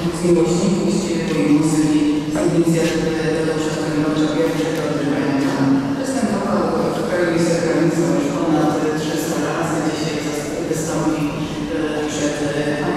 z miłości umieściły mój muzyki z inicjatywy Tadeusza Stanowicza pierwszego odrywania tam. Przez ten wokal czekają za już ponad 300 razy. Dzisiaj wystąpi e, przed e,